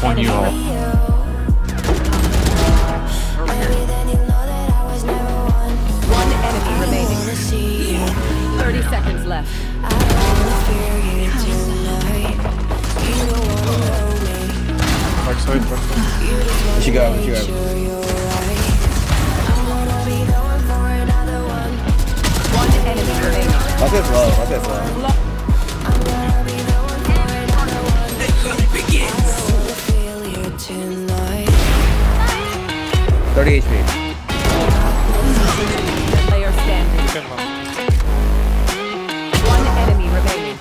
just one U-Haul. Enemy remaining. 30 seconds left. Back side, back side. You got? What you got? One enemy remaining. I get low. I get low. One enemy remaining.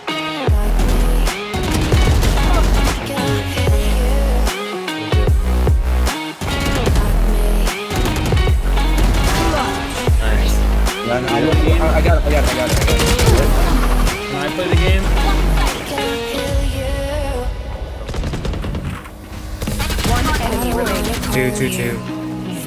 No, I, I, got it. I got it. I got it. Can I play the game? Two, two, two.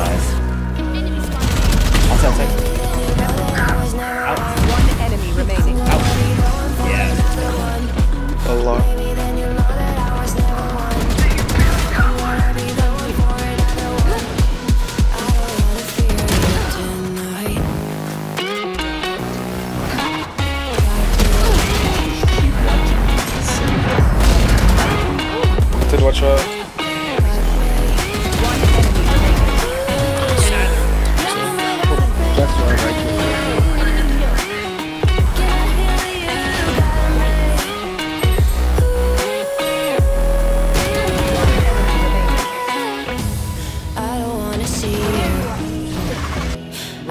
Nice. I'll tell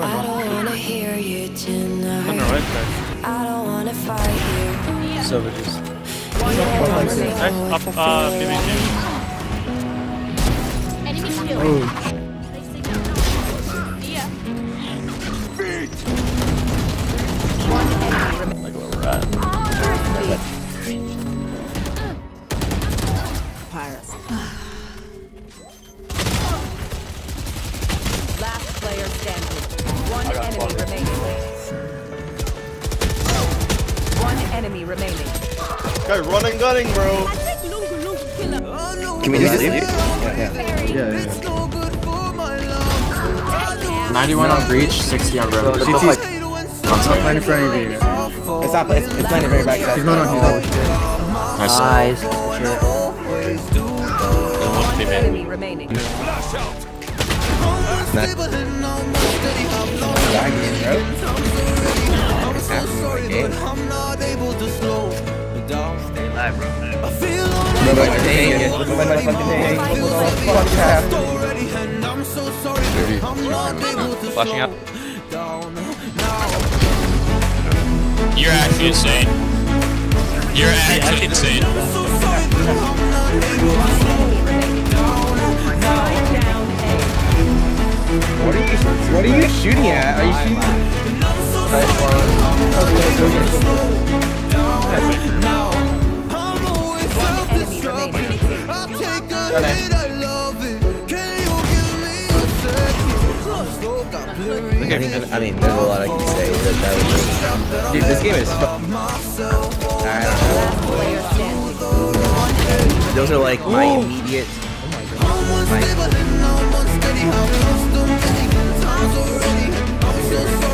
I don't wanna hear you On the tonight. right side. I don't wanna fight you. Savages. Enemy remaining. Up, uh, BBG. Enemy shield. Oh, One. Like a little rat. Remaining. guy running, gunning, bro. Can we just leave? Yeah, yeah. Yeah, yeah. 91 on breach, 60 on road. CT's like, One side. Right in front of it's not, it's, it's landing very back. He's going on, he's on. Nice. One Nice. enemy remaining. Nice. Dying game, bro. It's happening in the game. Nobody can take it. Nobody fucking take it. What fuck is? Flashing up. You're actually insane. You're actually insane. What are you, what are you shooting at? Are you shooting? Nice One Done I mean, I mean, there's a lot I can say but that was. Dude, this game is. Alright. Those are like my immediate. Oh my god. My